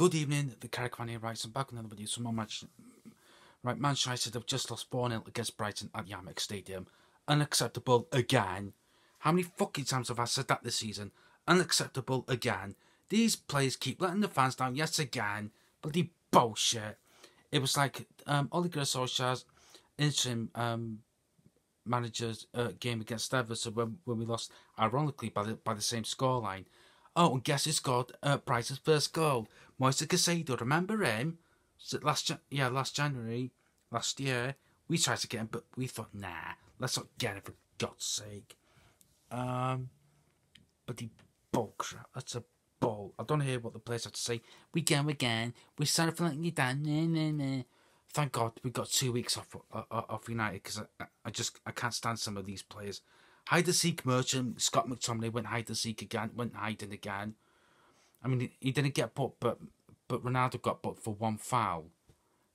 Good evening, the here, right, I'm back with another video, so my match, right, Manchester have just lost 4-0 against Brighton at Amex Stadium. Unacceptable again. How many fucking times have I said that this season? Unacceptable again. These players keep letting the fans down yet again. Bloody bullshit. It was like um, Ole Solskjaer's interim um, manager's uh, game against Everton when, when we lost, ironically, by the, by the same scoreline. Oh, and guess who scored uh, Brighton's first goal? Moisés Caicedo. Remember him? Last yeah, last January, last year. We tried to get him, but we thought, nah, let's not get him for God's sake. Um, but the bull crap. That's a bull. I don't hear what the players have to say. We go again. We're sorry for letting you down. Nah, nah, nah. Thank God we got two weeks off uh, uh off United because I, I just I can't stand some of these players. Hide and seek merchant. Scott McTominay went hide and seek again. Went hiding again. I mean, he, didn't get booked, but but Ronaldo got booked for one foul.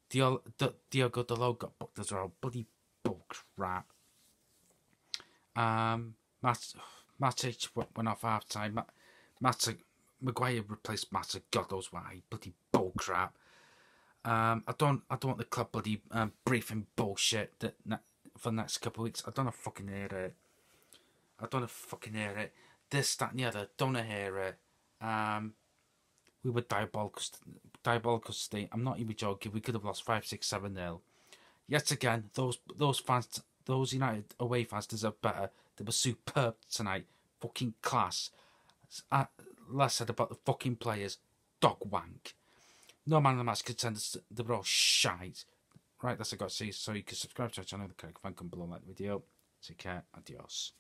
Diogo, Dalot got booked as well. Bloody bull crap. Um, Mat, Matic went off half time. Matic, Maguire replaced Matic. God knows why. Bloody bull crap. Um, I don't, I don't want the club bloody um, briefing bullshit that for the next couple of weeks. I don't know fucking hear it. I don't fucking hear it. This, that, and the other. Don't hear it. Um, we were diabolical, diabolical state. I'm not even joking. We could have lost five, six, seven nil. Yet again, those those fans, those United away fans deserve better. They were superb tonight. Fucking class. Uh, less said about the fucking players. Dog wank. No man in the match contenders. They were all shite. Right, that's what I got to say. So you can subscribe to our channel. The correct come below like the video. Take care. Adios.